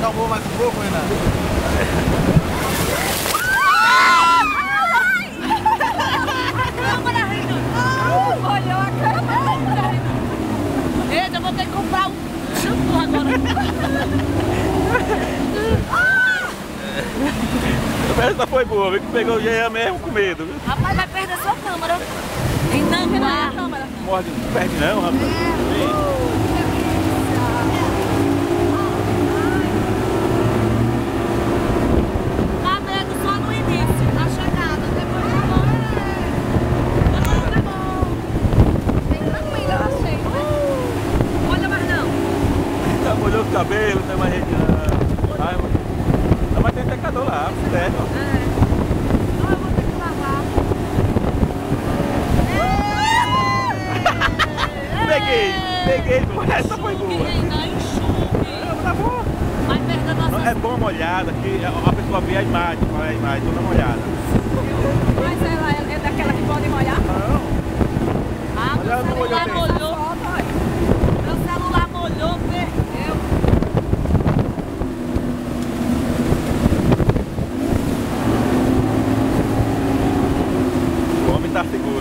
acalmou mais um pouco, Renan! Olhou a câmera! Eita, eu vou ter que comprar um shampoo agora. Essa foi boa, viu? Que pegou o Jean mesmo com medo, viu? Rapaz, vai perder sua câmera. Renan, Renan, a câmera. Morde, não perde não, rapaz. Tá vendo só no início, na chegada. Depois tá bom. Depois tá bom. Bem tranquilo, eu achei. Olha, mas não. Os cabelos, tem mais gente. ah. Não, mas tem secador lá, certo? É. Não, eu vou ter que lavar. Peguei, peguei, essa foi boa. Ah, Tá bom. É bom molhada, que a pessoa vê a imagem, olha a imagem, toda molhada.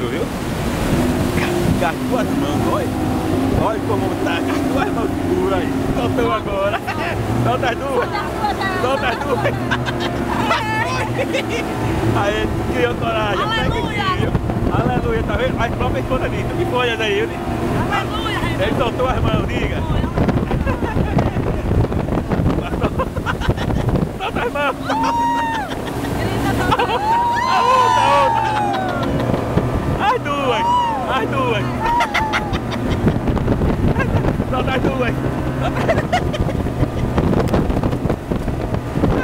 Viu? Com as mãos, olha. Olha como tá, com as mãos seguras aí. Soltou agora. Solta as duas. Solta as duas. Aí ele criou coragem. Aleluia. Aleluia, tá vendo? Mas própria conta disso. Que foi essa aí? Ele, Aleluia, ele soltou as mãos, diga. Solta as mãos. A outra, a outra. As duas. As duas. Solta as duas.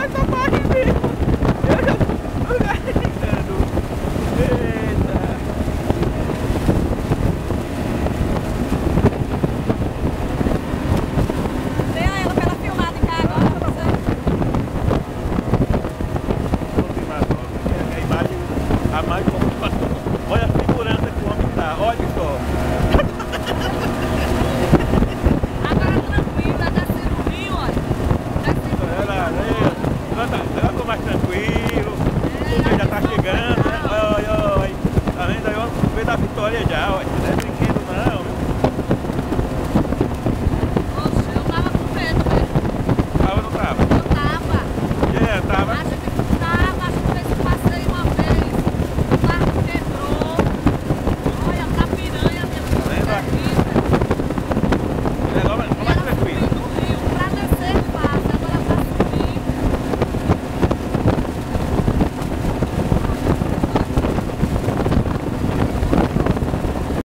Essa parte mesmo. Eita. Venha ela pra ela filmar de cá agora pra você. Vou filmar só, porque a imagem, a mais como Olha a segurança que o homem tá. Olha só. Agora tranquilo, tá descendo o rio, olha. Descendo o rio. Ela, ela, ficou mais tranquilo. O já tá chegando, né? Olha, olha. Tá vendo aí? da vitória já, olha.